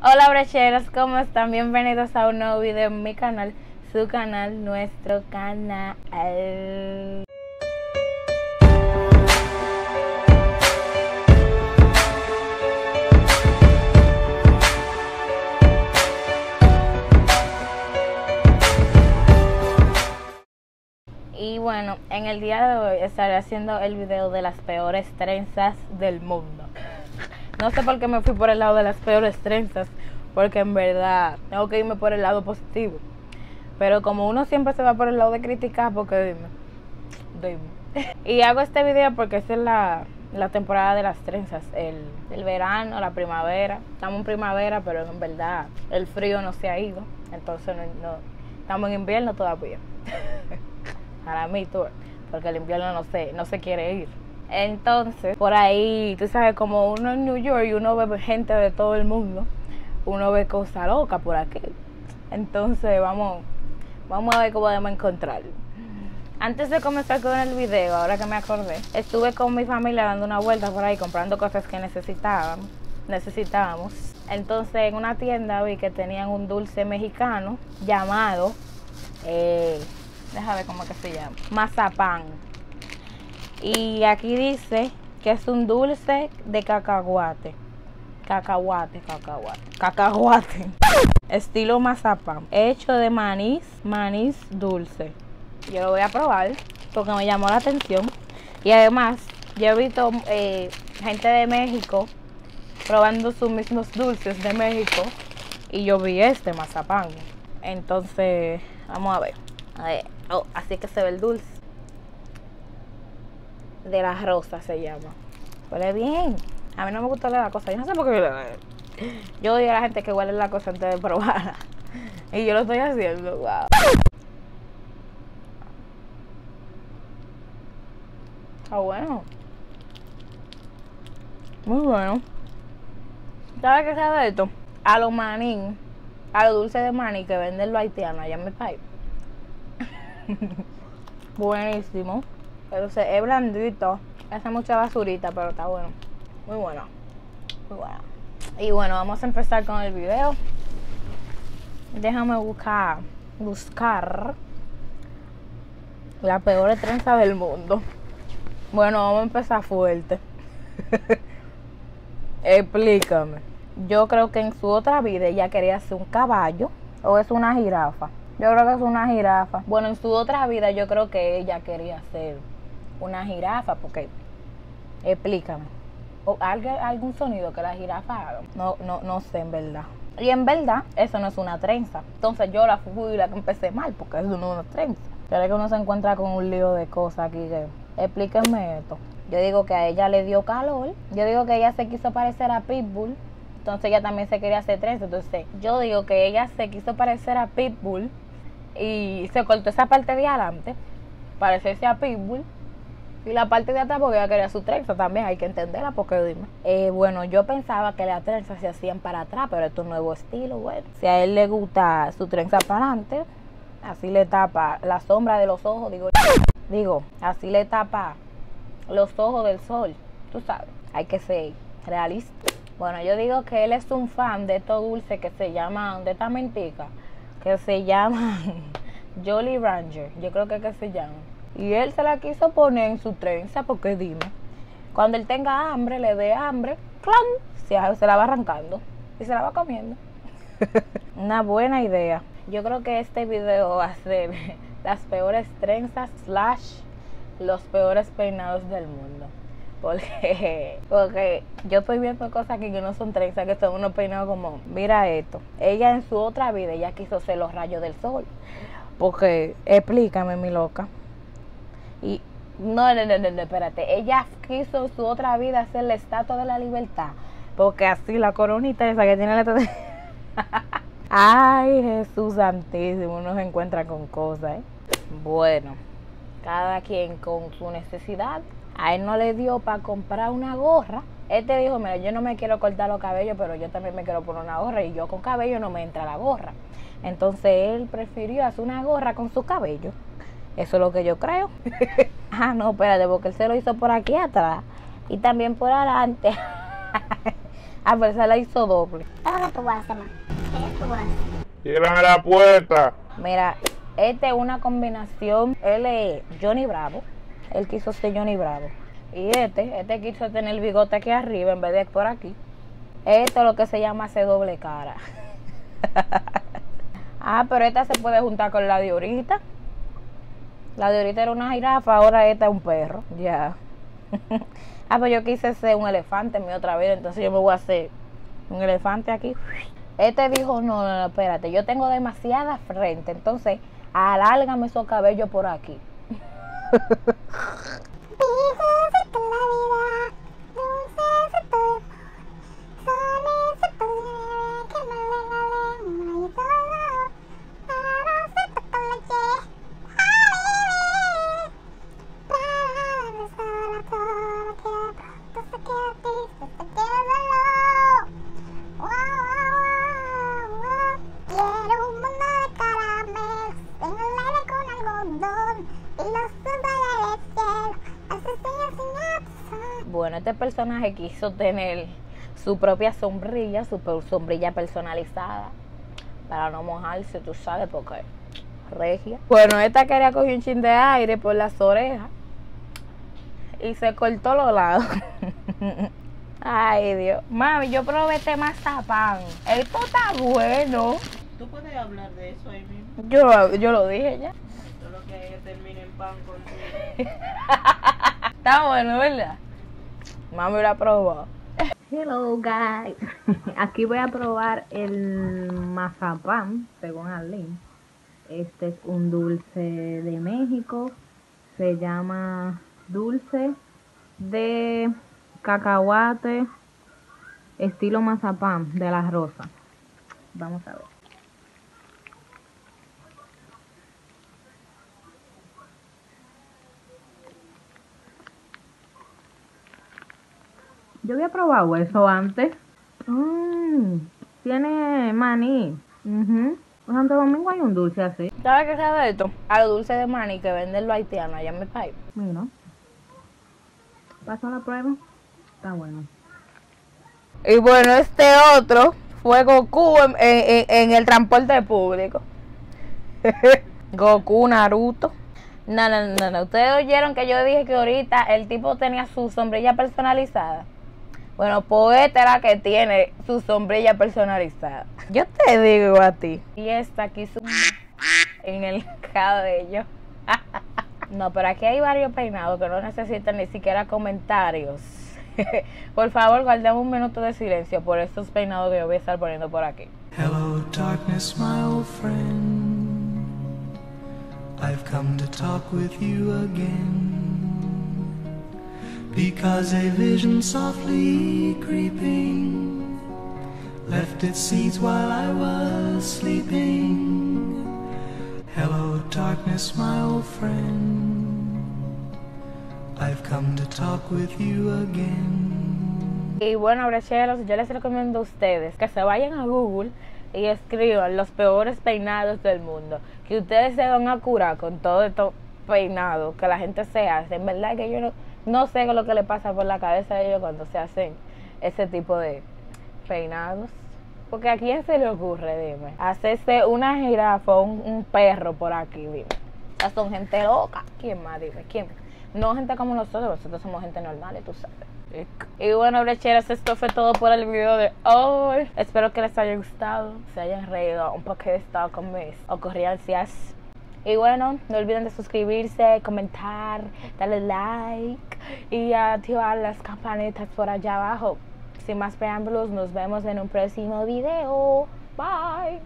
Hola brecheros, ¿cómo están? Bienvenidos a un nuevo video en mi canal, su canal, nuestro canal. Y bueno, en el día de hoy estaré haciendo el video de las peores trenzas del mundo. No sé por qué me fui por el lado de las peores trenzas, porque en verdad tengo que irme por el lado positivo. Pero como uno siempre se va por el lado de criticar, porque dime, dime. Y hago este video porque esta es la, la temporada de las trenzas, el, el, verano, la primavera. Estamos en primavera, pero en verdad el frío no se ha ido. Entonces no, estamos en invierno todavía. Para mí, tú, porque el invierno no se, no se quiere ir. Entonces, por ahí, tú sabes, como uno en New York y uno ve gente de todo el mundo, uno ve cosas locas por aquí. Entonces, vamos, vamos a ver cómo podemos encontrar. Antes de comenzar con el video, ahora que me acordé, estuve con mi familia dando una vuelta por ahí comprando cosas que necesitábamos. necesitábamos. Entonces, en una tienda vi que tenían un dulce mexicano llamado, eh, déjame ver cómo se llama, mazapán y aquí dice que es un dulce de cacahuate. Cacahuate, cacahuate, cacahuate. Estilo mazapán. Hecho de manís, manís dulce. Yo lo voy a probar porque me llamó la atención. Y además, yo he visto eh, gente de México probando sus mismos dulces de México. Y yo vi este mazapán. Entonces, vamos a ver. A ver. Oh, así que se ve el dulce de las rosas se llama. Huele bien. A mí no me gusta la cosa. Yo no sé por qué. Yo odio a la gente que huele la cosa antes de probarla. Y yo lo estoy haciendo. Wow. Está bueno. Muy bueno. ¿Sabes qué sabe esto? A los maní, a los dulces de maní que venden los haitianos allá en mi país. Buenísimo. Pero se, es blandito. Hace mucha basurita, pero está bueno. Muy bueno. Muy bueno. Y bueno, vamos a empezar con el video. Déjame buscar. Buscar. La peor trenza del mundo. Bueno, vamos a empezar fuerte. Explícame. Yo creo que en su otra vida ella quería ser un caballo o es una jirafa. Yo creo que es una jirafa. Bueno, en su otra vida yo creo que ella quería ser una jirafa, porque explícame. O algún sonido que la jirafa haga. No, no, no sé en verdad. Y en verdad, eso no es una trenza. Entonces yo la fui la que empecé mal, porque eso no es una trenza. Pero es que uno se encuentra con un lío de cosas aquí que. Explíquenme esto. Yo digo que a ella le dio calor. Yo digo que ella se quiso parecer a Pitbull. Entonces ella también se quería hacer trenza. Entonces yo digo que ella se quiso parecer a Pitbull. Y se cortó esa parte de adelante. Parecerse a Pitbull y la parte de atrás porque ella quería su trenza también, hay que entenderla porque dime. Eh, bueno, yo pensaba que las trenzas se hacían para atrás, pero esto es un nuevo estilo, bueno. Si a él le gusta su trenza para adelante, así le tapa la sombra de los ojos, digo, digo, así le tapa los ojos del sol, tú sabes, hay que ser realista. Bueno, yo digo que él es un fan de estos dulces que se llaman, de esta mentica, que se llaman Jolly Ranger, yo creo que es que se llaman. Y él se la quiso poner en su trenza porque dime, cuando él tenga hambre, le dé hambre, ¡clan! Se, la va arrancando y se la va comiendo. Una buena idea. Yo creo que este video va a ser las peores trenzas slash los peores peinados del mundo. Porque, porque yo estoy viendo cosas aquí que no son trenzas, que son unos peinados como, mira esto. Ella en su otra vida, ella quiso ser los rayos del sol. Porque, explícame, mi loca. Y no, no, no, no, espérate. Ella quiso su otra vida ser la estatua de la libertad. Porque así la coronita esa que tiene la de... Ay, Jesús Santísimo, uno se encuentra con cosas, ¿eh? Bueno, cada quien con su necesidad. A él no le dio para comprar una gorra. Este dijo, mira, yo no me quiero cortar los cabellos, pero yo también me quiero poner una gorra y yo con cabello no me entra la gorra. Entonces él prefirió hacer una gorra con su cabello eso es lo que yo creo. ah, no, espérate, porque él se lo hizo por aquí atrás y también por adelante. Ah, pero se la hizo doble. ¿Qué es lo que tú haces, ma? ¿Qué tú haces? Cierran la puerta. Mira, esta es una combinación. Él es Johnny Bravo. Él quiso ser Johnny Bravo. Y este, este quiso tener el bigote aquí arriba en vez de por aquí. Esto es lo que se llama hacer doble cara. ah, pero esta se puede juntar con la de ahorita. La de ahorita era una jirafa, ahora esta es un perro. Ya. ah, pues yo quise ser un elefante mi otra vez, entonces yo me voy a hacer un elefante aquí. Este dijo, no, no, no, espérate, yo tengo demasiada frente, entonces alárgame esos cabellos por aquí. personaje quiso tener su propia sombrilla, su sombrilla personalizada, para no mojarse, tú sabes, porque regia. Bueno, esta quería coger un chin de aire por las orejas y se cortó los lados. Ay, Dios. Mami, yo probé este mazapán. Esto está bueno. Tú puedes hablar de eso ahí mismo. Yo, yo lo dije ya. Solo que en pan con Está bueno, ¿verdad? Mami lo ha probado. Hello guys. Aquí voy a probar el mazapán, según Arlene. Este es un dulce de México. Se llama dulce de cacahuate estilo mazapán de la rosa. Vamos a ver. Yo había probado eso antes. Mmm, tiene maní. Mhm. En Santo Domingo hay un dulce así. ¿Sabes qué sabe esto? A los dulces de maní que venden los haitianos allá en mi país. Mira. Pasó la prueba. Está bueno. Y bueno, este otro fue Goku en, en- en el transporte público. Goku, Naruto. No, no, no, no. Ustedes oyeron que yo dije que ahorita el tipo tenía su sombrilla personalizada. Bueno, esta era que tiene su sombrilla personalizada. Yo te digo a ti. Y esta aquí su en el cabello. No, pero aquí hay varios peinados que no necesitan ni siquiera comentarios. Por favor, guardemos un minuto de silencio por estos peinados que yo voy a estar poniendo por aquí. Hello, darkness, my old friend. I've come to talk with you again. Because a vision softly creeping left its seeds while I was sleeping. Hello, darkness, my old friend. I've come to talk with you again. Y bueno, brecheros, yo les recomiendo a ustedes que se vayan a Google y escriban los peores peinados del mundo. Que ustedes se van a curar con todos estos peinados que la gente se hace. En verdad que yo no, no sé lo que le pasa por la cabeza a ellos cuando se hacen ese tipo de peinados. Porque a quién se le ocurre, dime, hacerse una jirafa o un, un perro por aquí, dime. Ya son gente loca. ¿Quién más, dime? ¿Quién? No gente como nosotros, nosotros somos gente normal, tú sabes. Y bueno, brecheros, esto fue todo por el video de hoy. Espero que les haya gustado, se hayan reído un poquito con mis ocurrencias. Y bueno, no olviden de suscribirse, comentar, darle like y activar las campanitas por allá abajo. Sin más preámbulos, nos vemos en un próximo video. Bye.